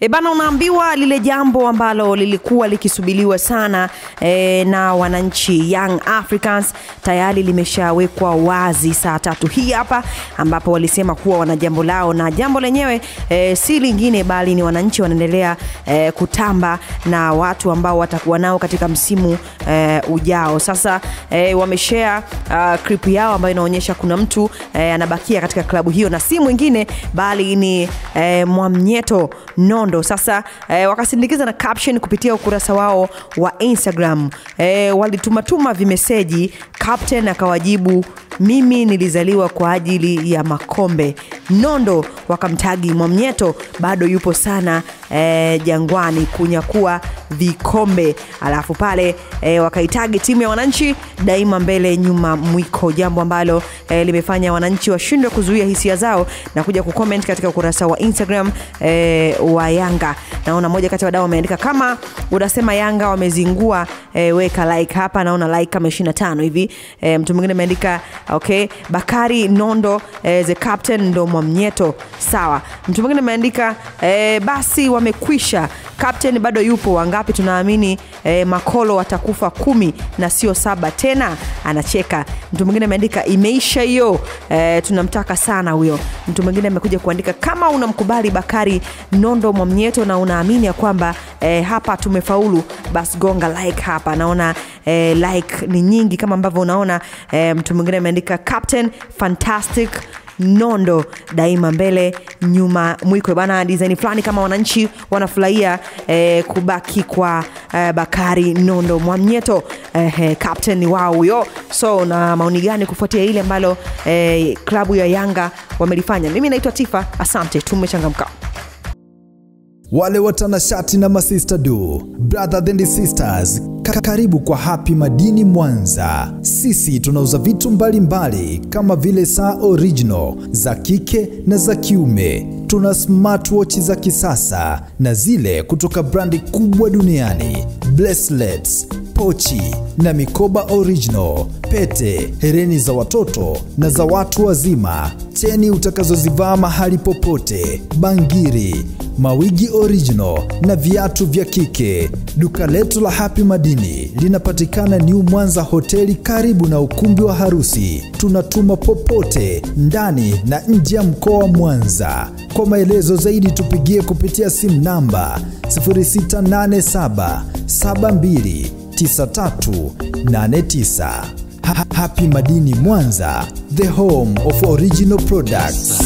E bana, unaambiwa lile jambo ambalo lilikuwa likisubiliwa sana e, na wananchi Young Africans tayari limeshawekwa wazi saa tatu hii hapa, ambapo walisema kuwa wana jambo lao na jambo lenyewe e, si lingine bali ni wananchi wanaendelea e, kutamba na watu ambao watakuwa nao katika msimu e, ujao. Sasa e, wameshare uh, yao ambayo inaonyesha kuna mtu e, anabakia katika klabu hiyo na si mwingine bali ni e, Mwamnyeto Nondo. Sasa e, wakasindikiza na caption kupitia ukurasa wao wa Instagram. E, walitumatuma vimeseji, captain akawajibu mimi nilizaliwa kwa ajili ya makombe. Nondo wakamtagi Mwamnyeto bado yupo sana e, Jangwani kunyakua vikombe, alafu pale e, wakaitagi timu ya wananchi daima mbele nyuma mwiko, jambo ambalo e, limefanya wananchi washindwe kuzuia hisia zao na kuja kucomment katika ukurasa wa Instagram e, wa Yanga. Naona moja kati ya wadau wameandika kama unasema Yanga wamezingua e, weka like hapa, naona like kama 25 hivi. E, mtu mwingine ameandika okay, Bakari Nondo e, the captain ndo Mwamnyeto. Sawa. Mtu mwingine ameandika e, basi wamekwisha, captain bado yupo. Wangapi tunaamini e, Makolo watakufa kumi na sio saba tena. Anacheka. Mtu mwingine ameandika imeisha hiyo, e, tunamtaka sana huyo. Mtu mwingine amekuja kuandika kama unamkubali Bakari Nondo Mwamnyeto na unaamini ya kwamba e, hapa tumefaulu, basi gonga like hapa. Naona e, like ni nyingi kama ambavyo unaona. E, mtu mwingine ameandika captain fantastic Nondo daima mbele nyuma mwikwe bana, design fulani kama wananchi wanafurahia eh, kubaki kwa eh, Bakari Nondo Mwamnyeto eh, captain wao huyo. So na maoni gani kufuatia ile ambalo eh, klabu ya Yanga wamelifanya? Mimi naitwa Tifa, asante, tumechangamka. Wale watanashati na masista du brother and sisters ka- karibu kwa happy madini mwanza. Sisi tunauza vitu mbalimbali mbali, kama vile saa original za kike na za kiume. Tuna smartwatch za kisasa na zile kutoka brandi kubwa duniani. Bracelets pochi na mikoba original, pete, hereni za watoto na za watu wazima, cheni utakazozivaa mahali popote, bangiri, mawigi original na viatu vya kike. Duka letu la Happy Madini linapatikana New Mwanza hoteli karibu na ukumbi wa harusi. Tunatuma popote ndani na nje ya mkoa wa Mwanza. Kwa maelezo zaidi tupigie kupitia simu namba 0687 72 9389. Ha- Happy Madini Mwanza, the home of original products.